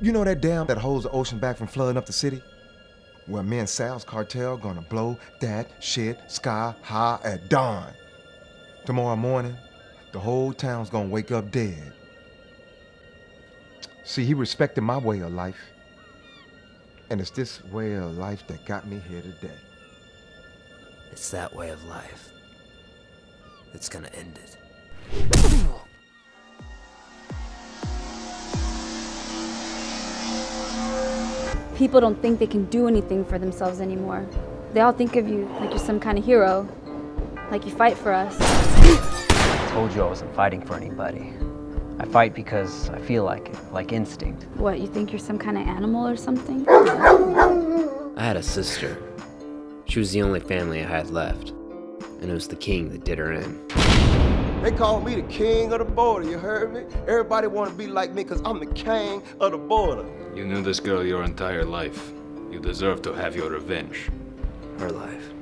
You know that dam that holds the ocean back from flooding up the city? Well, me and Sal's cartel gonna blow that shit sky high at dawn. Tomorrow morning, the whole town's gonna wake up dead. See, he respected my way of life. And it's this way of life that got me here today. It's that way of life that's gonna end it. People don't think they can do anything for themselves anymore. They all think of you like you're some kind of hero, like you fight for us. I told you I wasn't fighting for anybody. I fight because I feel like it, like instinct. What, you think you're some kind of animal or something? I had a sister. She was the only family I had left. And it was the king that did her in. They call me the king of the border, you heard me? Everybody wanna be like me because I'm the king of the border. You knew this girl your entire life. You deserve to have your revenge. Her life.